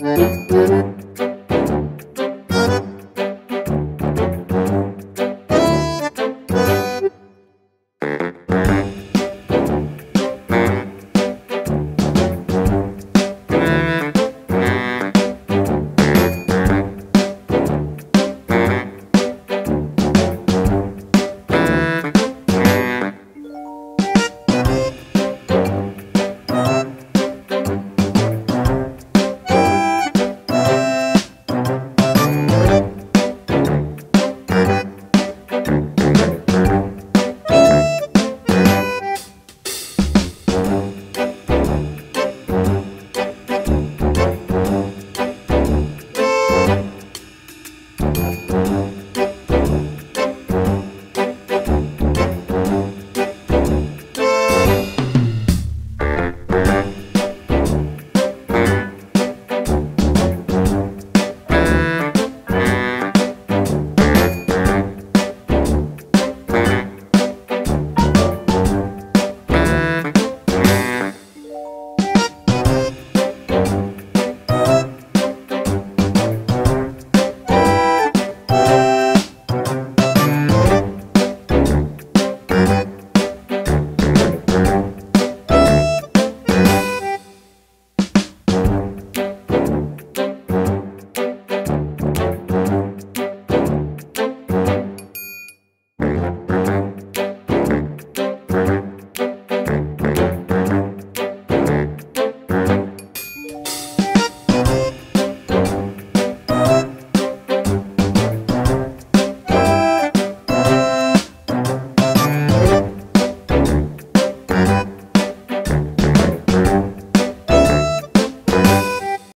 Música